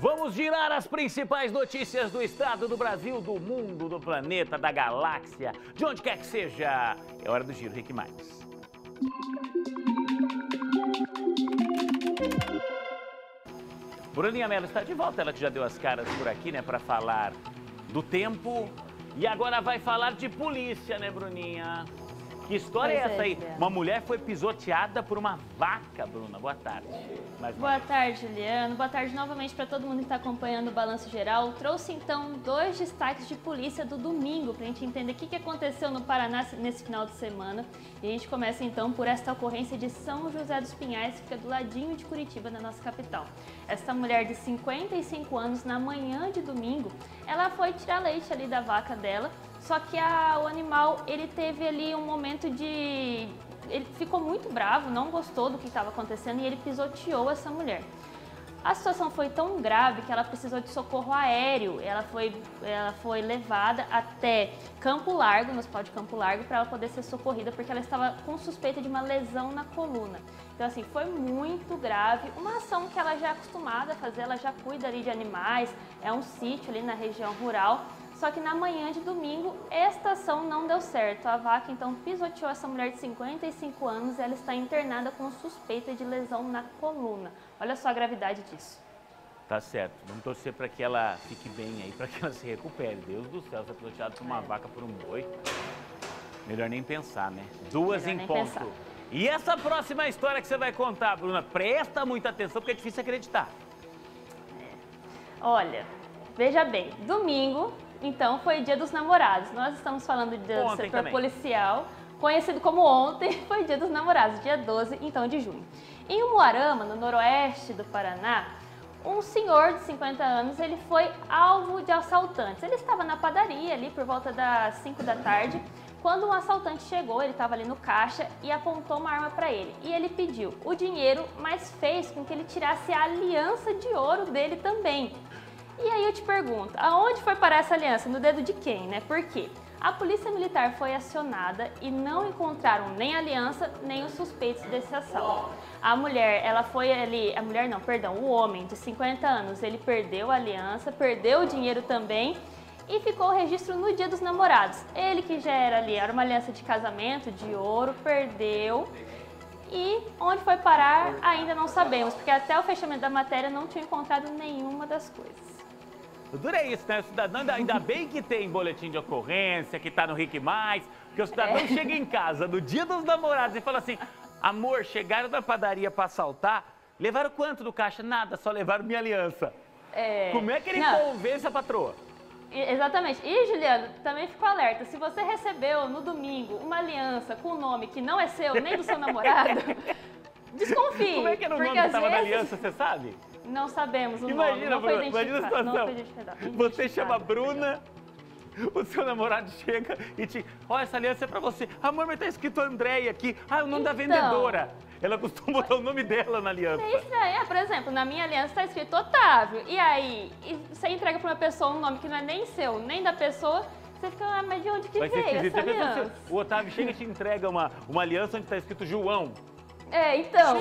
Vamos girar as principais notícias do estado, do Brasil, do mundo, do planeta, da galáxia, de onde quer que seja. É hora do giro, Rick Mais. Bruninha Mello está de volta, ela que já deu as caras por aqui, né, para falar do tempo. E agora vai falar de polícia, né, Bruninha? Que história Pois é essa é, aí? Juliana. Uma mulher foi pisoteada por uma vaca, Bruna. Boa tarde. Mais Boa tarde, Juliano. Boa tarde novamente para todo mundo que está acompanhando o Balanço Geral. Trouxe então dois destaques de polícia do domingo para a gente entender o que que aconteceu no Paraná nesse final de semana. E a gente começa então por esta ocorrência de São José dos Pinhais, que fica do ladinho de Curitiba, na nossa capital. Esta mulher de 55 anos, na manhã de domingo, ela foi tirar leite ali da vaca dela. Só que a- o animal, ele teve ali um momento de ele ficou muito bravo, não gostou do que estava acontecendo e ele pisoteou essa mulher. A situação foi tão grave que ela precisou de socorro aéreo. Ela foi, ela foi levada até Campo Largo, no hospital de Campo Largo, para ela poder ser socorrida, porque ela estava com suspeita de uma lesão na coluna. Então, assim, foi muito grave. Uma ação que ela já é acostumada a fazer, ela já cuida ali de animais, é um sítio ali na região rural. Só que na manhã de domingo, esta ação não deu certo. A vaca então pisoteou essa mulher de 55 anos e ela está internada com suspeita de lesão na coluna. Olha só a gravidade disso. Tá certo. Vamos torcer para que ela fique bem aí, para que ela se recupere. Deus do céu, ser piloteado por uma É. vaca por um boi. Melhor nem pensar, né? Duas Melhor em ponto. pensar. E essa próxima história que você vai contar, Bruna, presta muita atenção porque é difícil acreditar. Olha, veja bem, domingo, então, foi dia dos namorados. Nós estamos falando de Ontem setor também. policial, conhecido como ontem, foi dia dos namorados, dia 12, então, de junho. Em Umuarama, no noroeste do Paraná, um senhor de 50 anos, ele foi alvo de assaltantes. Ele estava na padaria ali por volta das 5 da tarde, quando um assaltante chegou, ele estava ali no caixa e apontou uma arma para ele. E ele pediu o dinheiro, mas fez com que ele tirasse a aliança de ouro dele também. E aí eu te pergunto, aonde foi parar essa aliança? No dedo de quem, né? Por quê? A polícia militar foi acionada e não encontraram nem a aliança, nem os suspeitos desse assalto. A mulher, ela foi ali, a mulher não, perdão, o homem de 50 anos, ele perdeu a aliança, perdeu o dinheiro também e ficou o registro no dia dos namorados. Ele que já era ali, era uma aliança de casamento, de ouro, perdeu. E onde foi parar, ainda não sabemos, porque até o fechamento da matéria não tinha encontrado nenhuma das coisas. O duro é isso, né? O cidadão, ainda, bem que tem boletim de ocorrência, que tá no Rick Mais, porque o cidadão É. chega em casa no dia dos namorados e fala assim: amor, chegaram da padaria pra assaltar, levaram quanto do caixa? Nada, só levaram minha aliança. É, Como é que ele não, convence a patroa? Exatamente. E, Juliano, também ficou alerta. Se você recebeu no domingo uma aliança com um nome que não é seu, nem do seu namorado, desconfie. Como é que era o nome que às tava na vezes aliança, você sabe? Não sabemos o Imagina, nome, não foi Bruna, imagina a identificado. Não situação. foi. Você chama a Identificado. O seu namorado chega e te. Olha, essa aliança é pra você. Amor, mas tá escrito Andréia aqui. Ah, é o nome da Então. vendedora. Ela costuma botar o nome dela na aliança. É estranho. Por exemplo, na minha aliança está escrito Otávio. E aí, você entrega para uma pessoa um nome que não é nem seu, nem da pessoa, você fica, ah, mas de onde que Vai veio essa pensou aliança? o Otávio chega e te entrega uma, uma aliança onde tá escrito João. É, então.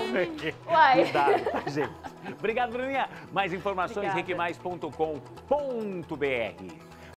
Uai. Cuidado, tá, gente? Obrigado, Bruninha. Mais informações, riquemais.com.br.